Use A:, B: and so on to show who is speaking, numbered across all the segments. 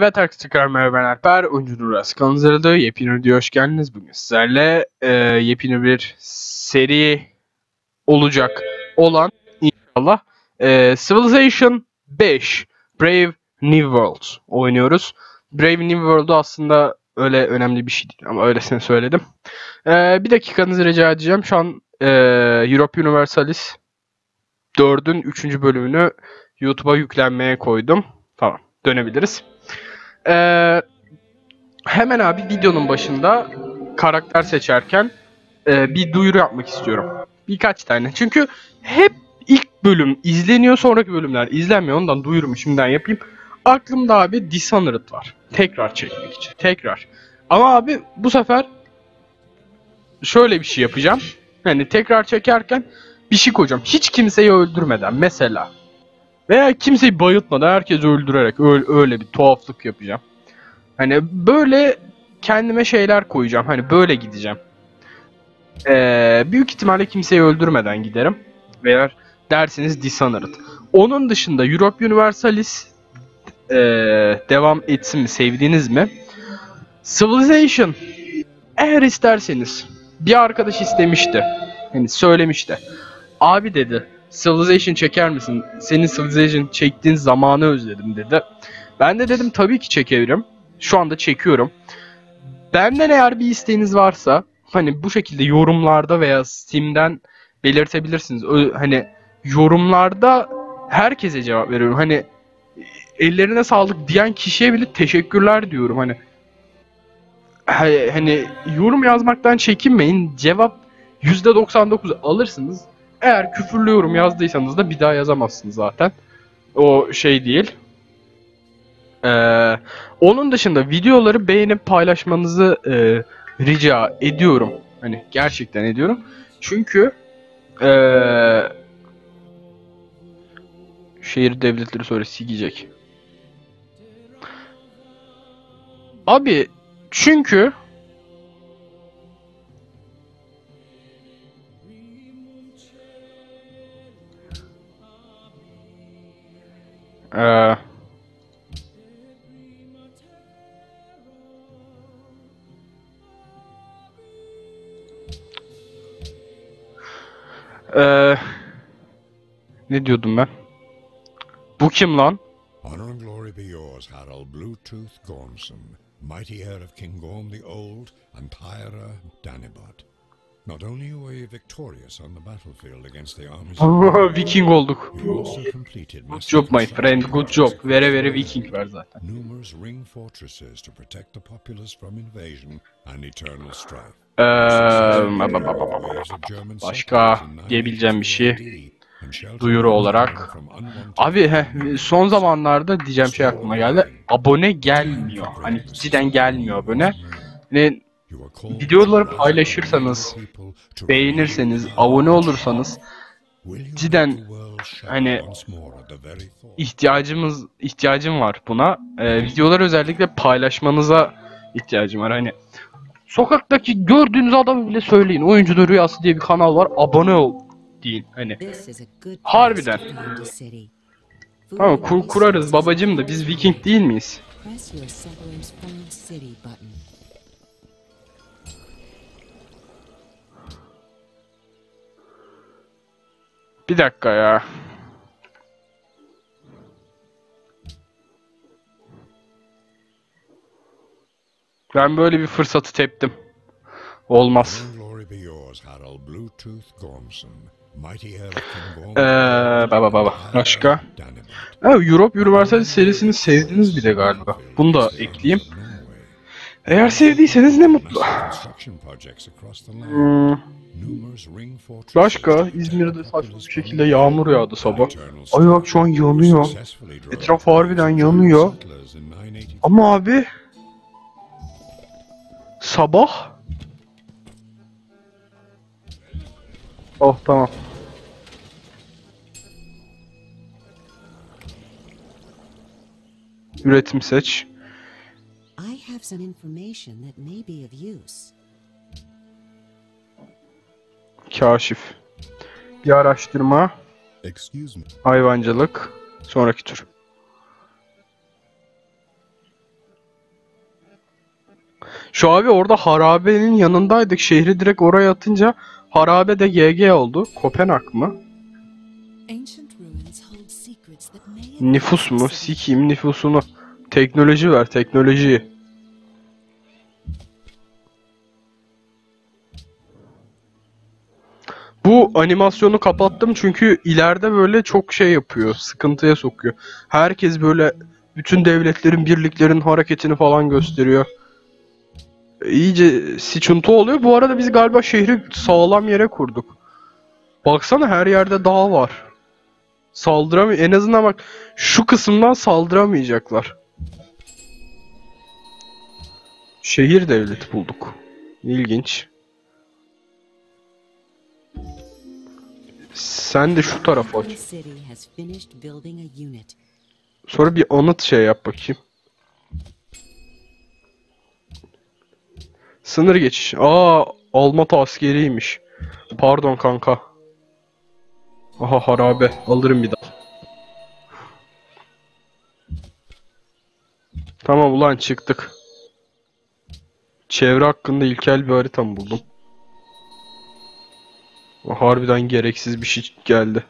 A: Evet arkadaşlar merhaba ben Alper. Oyuncu Nuras Kanzaralı. Yepyeni video hoş geldiniz. Bugün sizlerle e, yepyeni bir seri olacak olan inşallah e, Civilization 5 Brave New World oynuyoruz. Brave New World'u aslında öyle önemli bir şey değil ama öylesine söyledim. E, bir dakikanızı rica edeceğim. Şu an e, Europe Universalis 4'ün 3. bölümünü YouTube'a yüklenmeye koydum. Tamam dönebiliriz. Ee, hemen abi videonun başında karakter seçerken e, bir duyuru yapmak istiyorum. Birkaç tane. Çünkü hep ilk bölüm izleniyor sonraki bölümler izlenmiyor. Ondan duyurumu şimdiden yapayım. Aklımda abi Dishonored var. Tekrar çekmek için. Tekrar. Ama abi bu sefer şöyle bir şey yapacağım. Hani tekrar çekerken bir şey koyacağım. Hiç kimseyi öldürmeden mesela. Veya kimseyi bayıltmadan herkesi öldürerek öyle, öyle bir tuhaflık yapacağım. Hani böyle kendime şeyler koyacağım. Hani böyle gideceğim. Ee, büyük ihtimalle kimseyi öldürmeden giderim. Veya dersiniz Dishonored. Onun dışında Europe Universalis ee, devam etsin mi? Sevdiniz mi? Civilization eğer isterseniz bir arkadaş istemişti. Hani söylemişti. Abi dedi Civilization çeker misin? Senin Civilization çektiğin zamanı özledim dedi. Ben de dedim tabii ki çekerim. Şu anda çekiyorum. Benden eğer bir isteğiniz varsa hani bu şekilde yorumlarda veya Steam'den belirtebilirsiniz. Ö- hani yorumlarda herkese cevap veriyorum. Hani ellerine sağlık diyen kişiye bile teşekkürler diyorum. Hani hani, yorum yazmaktan çekinmeyin. Cevap %99 alırsınız. Eğer küfürlü yorum yazdıysanız da bir daha yazamazsınız zaten. O şey değil. Ee, onun dışında videoları beğenip paylaşmanızı e, rica ediyorum. Hani gerçekten ediyorum. Çünkü e, şehir devletleri sonra sigecek. Abi çünkü Ee, Ee, ne diyordum ben? Bu kim lan?
B: Honor and glory be yours, Harald Bluetooth Gormson, mighty heir of King Gorm the Old and Tyra Danibot. Not only were you victorious on the battlefield against the armies
A: Viking olduk. Good job my friend, good job. Vere vere Viking ver zaten.
B: numerous ring fortresses to protect the populace from invasion and eternal strife.
A: Ee,
B: German
A: Başka diyebileceğim bir şey
B: 980 and sheltered
A: duyuru olarak. Abi he, son zamanlarda diyeceğim şey aklıma geldi. Abone gelmiyor. Hani cidden gelmiyor abone.
B: Called
A: videoları paylaşırsanız, beğenirseniz, abone olursanız cidden hani ihtiyacımız ihtiyacım var buna. Ee, videoları özellikle paylaşmanıza ihtiyacım var. Hani sokaktaki gördüğünüz adamı bile söyleyin. Oyuncunun Rüyası diye bir kanal var. Abone ol deyin. Hani Harbiden. tamam kur, kurarız babacım da biz Viking değil miyiz? Bir dakika ya. Ben böyle bir fırsatı teptim. Olmaz. Eee baba baba. Başka? Ha, Europe Universal serisini sevdiniz bir de galiba. Bunu da ekleyeyim. Eğer sevdiyseniz ne mutlu. Hmm, başka İzmir'de saçma bir şekilde yağmur yağdı sabah. Ay bak şu an yanıyor. Etraf harbiden yanıyor.
B: settlers in 980
A: Ama abi sabah Oh tamam. Üretim seç.
C: I have some information that may be of use.
A: Kaşif. Bir araştırma.
B: Excuse me.
A: Hayvancılık. Sonraki tur. Şu abi orada harabenin yanındaydık. Şehri direkt oraya atınca harabe de GG oldu. Kopenhag mı? Nüfus mu? Sikiyim nüfusunu. Teknoloji ver teknolojiyi. Bu animasyonu kapattım çünkü ileride böyle çok şey yapıyor. Sıkıntıya sokuyor. Herkes böyle bütün devletlerin, birliklerin hareketini falan gösteriyor. İyice sıçıntı oluyor. Bu arada biz galiba şehri sağlam yere kurduk. Baksana her yerde dağ var. Saldıramıyor. En azından bak şu kısımdan saldıramayacaklar. Şehir devleti bulduk. İlginç. Sen de şu tarafa aç. Sonra bir anıt şey yap bakayım. Sınır geçiş. Aa, Almatı askeriymiş. Pardon kanka. Aha harabe. Alırım bir daha. Tamam ulan çıktık. Çevre hakkında ilkel bir harita mı buldum? Harbiden gereksiz bir şey geldi.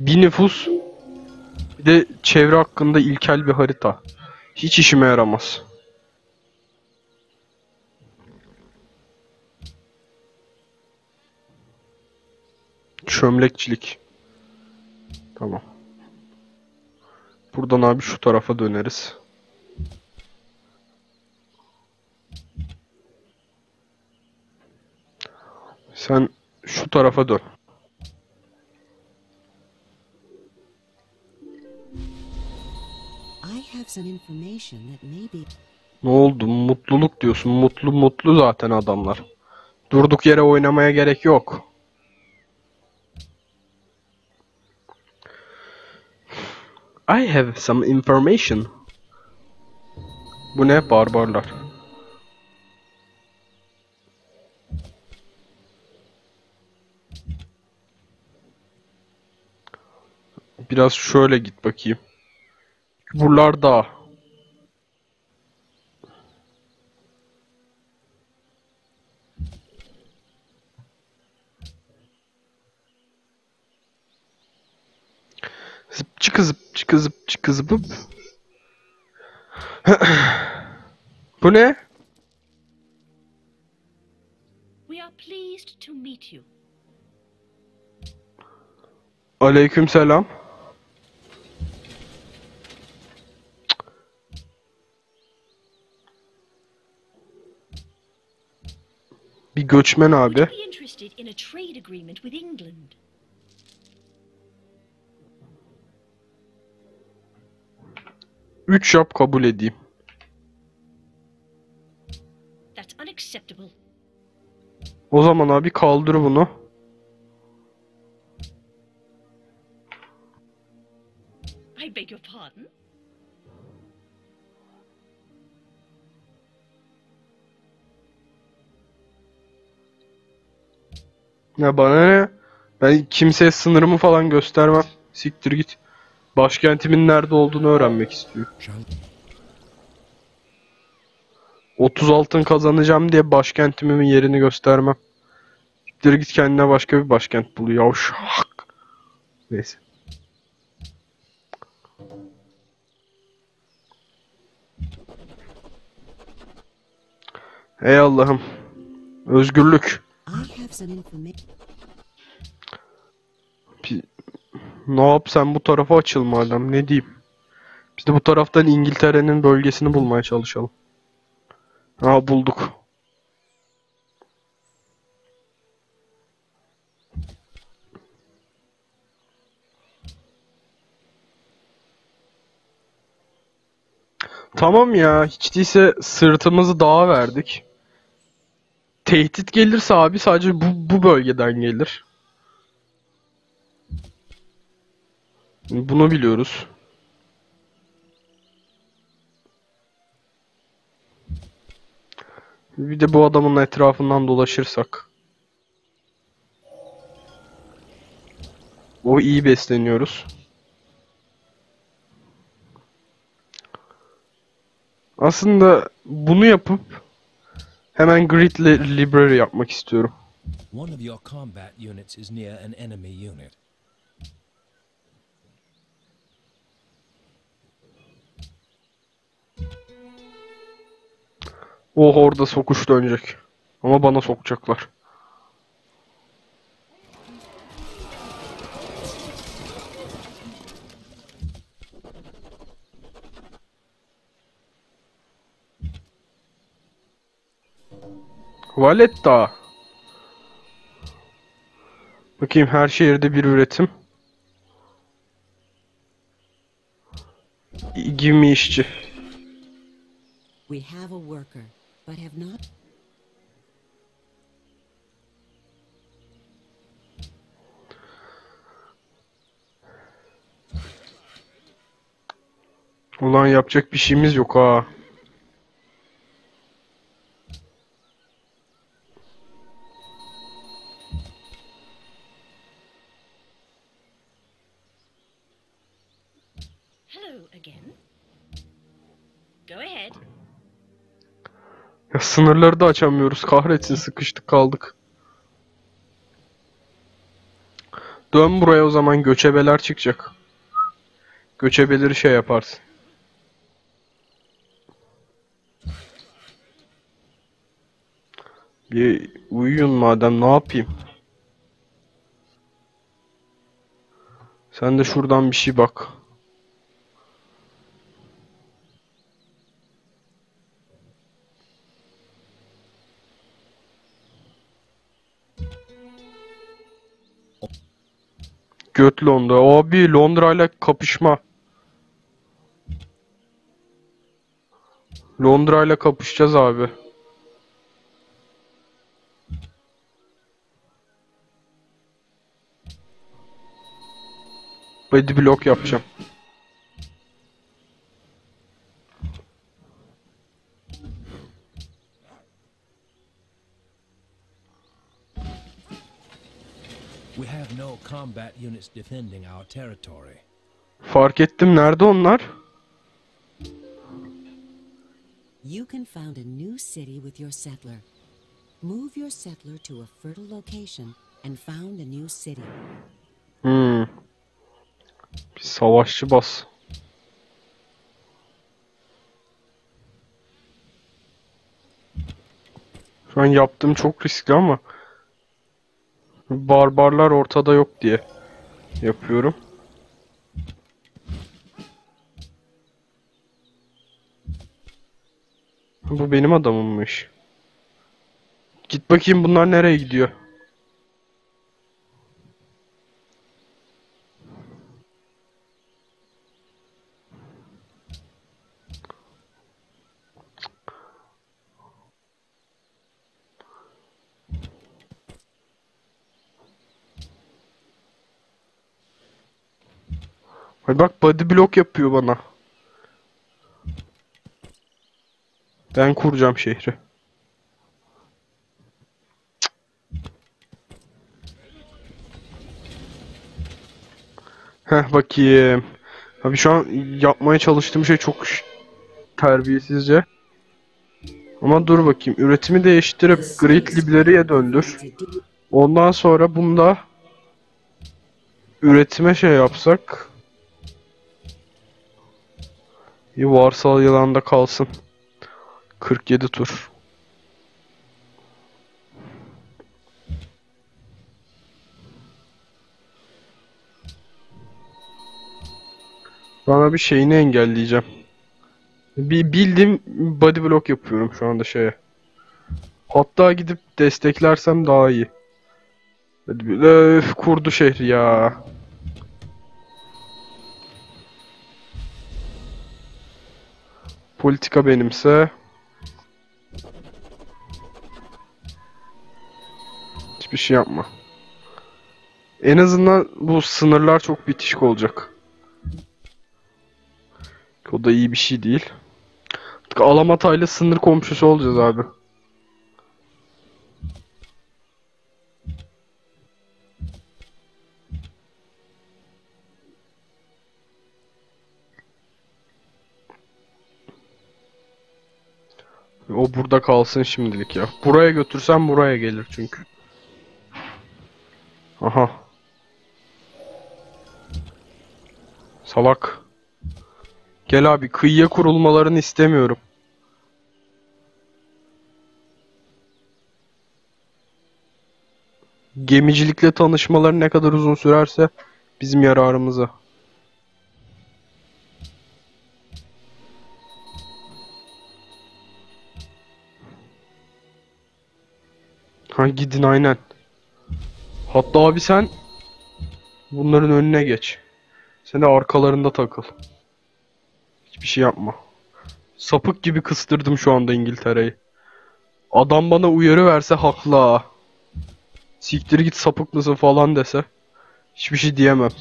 A: Bir nüfus bir de çevre hakkında ilkel bir harita. Hiç işime yaramaz. Çömlekçilik. Tamam. Buradan abi şu tarafa döneriz. Sen şu tarafa dön. Ne oldu? Mutluluk diyorsun. Mutlu mutlu zaten adamlar. Durduk yere oynamaya gerek yok. I have some information. Bu ne? Barbarlar. Biraz şöyle git bakayım. Buralar dağ. Zıp çıkı zıp çıkı zıp çıkı zıpıp. Bu ne?
D: We are pleased to meet you.
A: Aleyküm selam. Bir göçmen abi. Üç yap kabul edeyim. O zaman abi kaldır bunu. Ya bana ne? Ben kimseye sınırımı falan göstermem. Siktir git. Başkentimin nerede olduğunu öğrenmek istiyorum.
B: Shall
A: 30 altın kazanacağım diye başkentimin yerini göstermem. Siktir git kendine başka bir başkent bul yavşak. Neyse. Ey Allah'ım. Özgürlük. Ne yap sen bu tarafa açıl madem ne diyeyim. Biz de bu taraftan İngiltere'nin bölgesini bulmaya çalışalım. Ha bulduk. Tamam ya hiç değilse sırtımızı dağa verdik. Tehdit gelirse abi sadece bu, bu bölgeden gelir. Bunu biliyoruz. Bir de bu adamın etrafından dolaşırsak. O iyi besleniyoruz. Aslında bunu yapıp hemen Grid Li- Library yapmak istiyorum.
E: One of your combat units is near an enemy unit.
A: O orada sokuş dönecek. Ama bana sokacaklar. Valletta. Bakayım her şehirde bir üretim. Give me işçi.
C: We have a worker, but have not.
A: Ulan yapacak bir şeyimiz yok ha.
D: Again. Go ahead.
A: Ya sınırları da açamıyoruz. Kahretsin sıkıştık kaldık. Dön buraya o zaman göçebeler çıkacak. Göçebeleri şey yaparsın. Bir uyuyun madem ne yapayım? Sen de şuradan bir şey bak. Göt Londra. Abi Londra ile kapışma. Londra ile kapışacağız abi. Body block yapacağım.
E: We have no combat units defending our territory.
A: Fark ettim. Nerede onlar?
C: You can found a new city with your settler. Move your settler to a fertile location and found a new city.
A: Hmm. Bir savaşçı bas. Şu an yaptığım çok riskli ama barbarlar ortada yok diye yapıyorum. Bu benim adamımmış. Git bakayım bunlar nereye gidiyor. Ay bak body block yapıyor bana. Ben kuracağım şehri. Heh bakayım. Abi şu an yapmaya çalıştığım şey çok terbiyesizce. Ama dur bakayım. Üretimi değiştirip Great Library'e döndür. Ondan sonra bunda üretime şey yapsak varsal yılanda kalsın. 47 tur. Bana bir şeyini engelleyeceğim. Bir bildiğim body block yapıyorum şu anda şeye. Hatta gidip desteklersem daha iyi. Öf, kurdu şehri ya. Politika benimse hiçbir şey yapma. En azından bu sınırlar çok bitişik olacak. O da iyi bir şey değil. Artık Alamata ile sınır komşusu olacağız abi. O burada kalsın şimdilik ya. Buraya götürsem buraya gelir çünkü. Aha. Salak. Gel abi kıyıya kurulmalarını istemiyorum. Gemicilikle tanışmaları ne kadar uzun sürerse bizim yararımıza. Ha gidin aynen. Hatta abi sen bunların önüne geç. Sen de arkalarında takıl. Hiçbir şey yapma. Sapık gibi kıstırdım şu anda İngiltere'yi. Adam bana uyarı verse haklı ha. Siktir git sapık mısın falan dese. Hiçbir şey diyemem.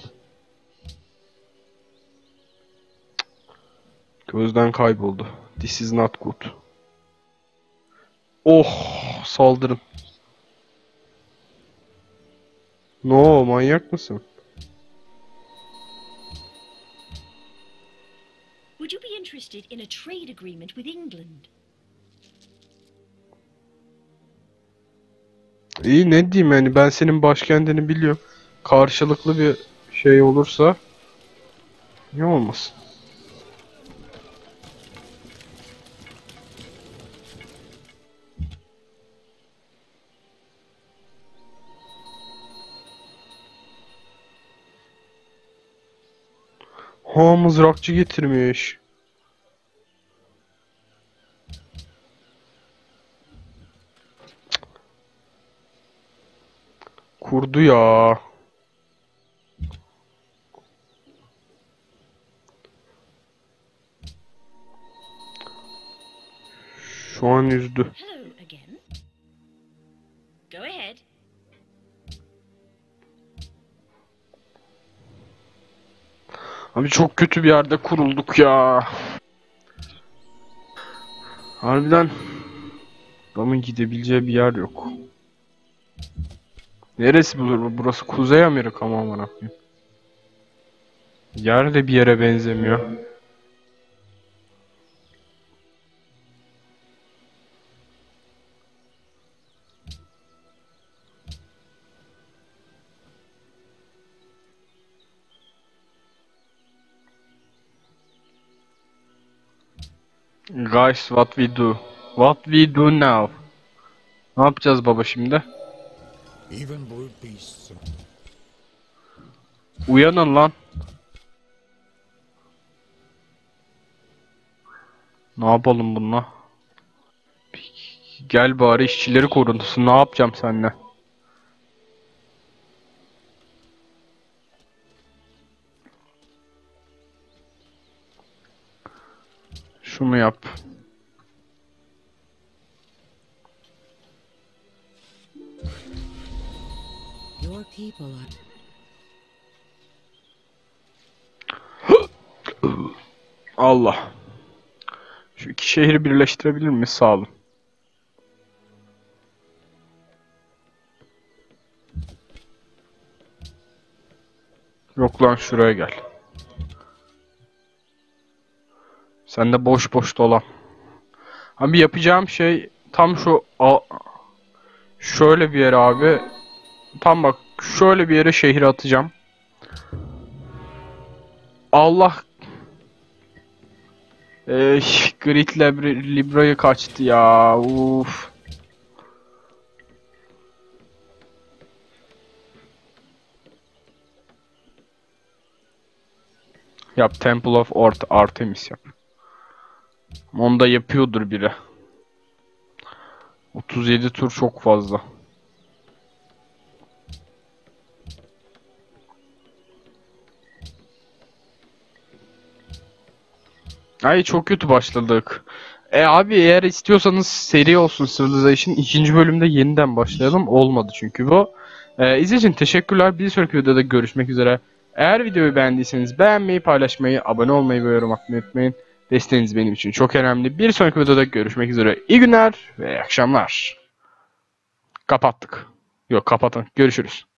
A: Gözden kayboldu. This is not good. Oh saldırın. No manyak mısın?
D: Would you be interested in a trade agreement with England?
A: İyi ne diyeyim yani ben senin başkentini biliyorum. Karşılıklı bir şey olursa ne olmasın? Ha mızrakçı getirmiş. Kurdu ya. Şu an üzdü. Abi çok kötü bir yerde kurulduk ya. Harbiden adamın gidebileceği bir yer yok. Neresi bulur bu? Burası Kuzey Amerika mı aman koyayım? Yer de bir yere benzemiyor. Guys, what we do? What we do now? Ne yapacağız baba şimdi? Uyanın lan. Ne yapalım bununla? Gel bari işçileri koruntusu. Ne yapacağım seninle? Şunu yap.
C: Your people are.
A: Allah. Şu iki şehri birleştirebilir miyiz? Sağ olun. Yok lan şuraya gel. Sen de boş boş dolan. Abi yapacağım şey tam şu a- şöyle bir yere abi. Tam bak şöyle bir yere şehri atacağım. Allah Grit Libra- Libra'yı kaçtı ya. Uf. Yap Temple of Art Artemis yap. Onu da yapıyordur biri. 37 tur çok fazla. Ay çok kötü başladık. E abi eğer istiyorsanız seri olsun Civilization ikinci bölümde yeniden başlayalım. Olmadı çünkü bu. E, için teşekkürler. Bir sonraki videoda görüşmek üzere. Eğer videoyu beğendiyseniz beğenmeyi, paylaşmayı, abone olmayı ve yorum atmayı unutmayın. Desteğiniz benim için çok önemli. Bir sonraki videoda görüşmek üzere. İyi günler ve iyi akşamlar. Kapattık. Yok kapatın. Görüşürüz.